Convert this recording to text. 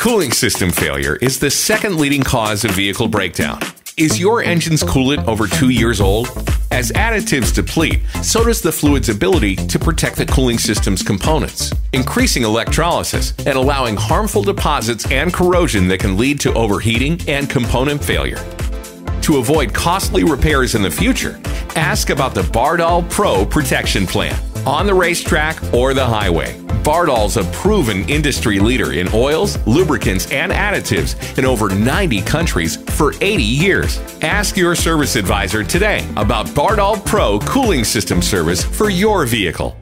Cooling system failure is the second leading cause of vehicle breakdown. Is your engine's coolant over two years old? As additives deplete, so does the fluid's ability to protect the cooling system's components, increasing electrolysis and allowing harmful deposits and corrosion that can lead to overheating and component failure. To avoid costly repairs in the future, ask about the Bardahl Pro Protection Plan on the racetrack or the highway. Bardahl's a proven industry leader in oils, lubricants, and additives in over 90 countries for 80 years. Ask your service advisor today about Bardol Pro cooling system service for your vehicle.